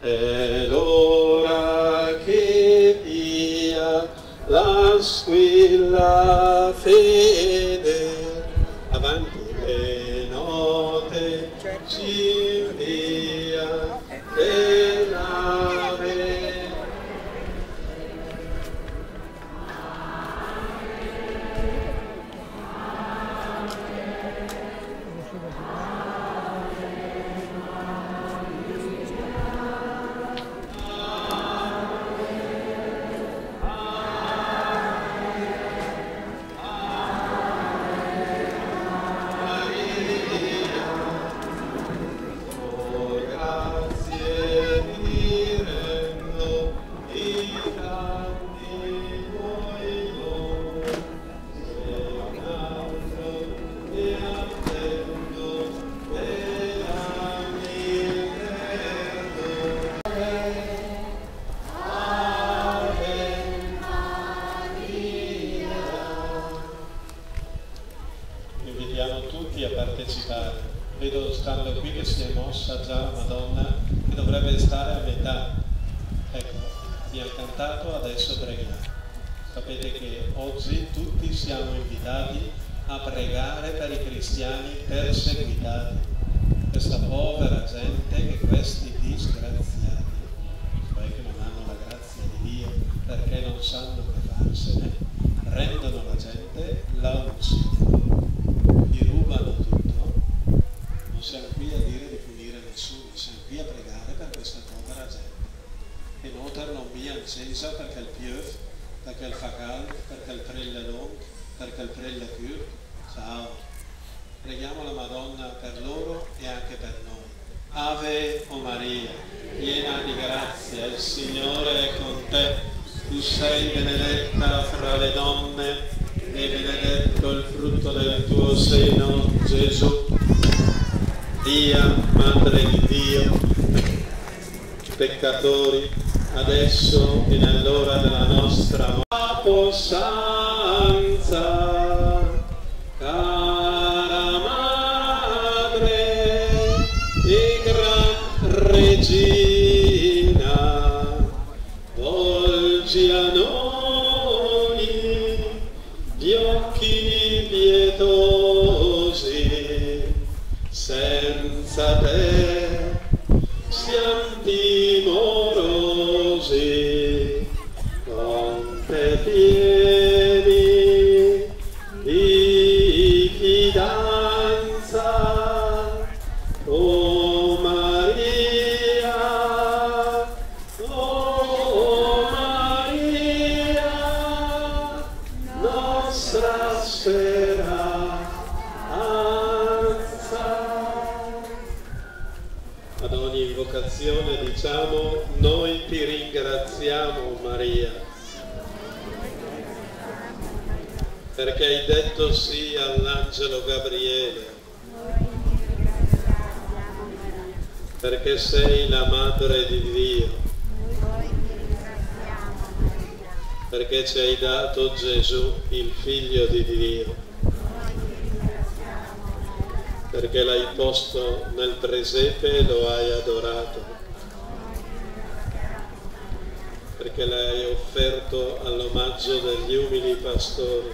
è l'ora che dia la squilla fede partecipare. Vedo stando qui che si è mossa già la Madonna che dovrebbe stare a metà. Ecco, abbiamo cantato, adesso preghiamo. Sapete che oggi tutti siamo invitati a pregare per i cristiani perseguitati, questa povera gente che questi disgraziati, cioè che non hanno la grazia di Dio perché non sanno che farsene, rendono la gente, la uccidono, gli rubano tutto. Non siamo qui a dire di punire nessuno, siamo qui a pregare per questa povera gente. E noter perché il pieuf, perché il facal, perché il prelle long, perché il prelle cur. Ciao. Preghiamo la Madonna per loro e anche per noi. Ave o Maria, piena di grazia, il Signore è con te. Tu sei benedetta fra le donne e benedetto il frutto del tuo seno, Gesù. Dia, Madre di Dio, peccatori, adesso e nell'ora della nostra possanza. Cara Madre e Gran Regina, volgi a noi gli nostra speranza. Ad ogni invocazione diciamo noi ti ringraziamo Maria. Perché hai detto sì all'angelo Gabriele. Perché sei la madre di Dio perché ci hai dato Gesù il figlio di Dio. Perché l'hai posto nel presepe e lo hai adorato, perché l'hai offerto all'omaggio degli umili pastori,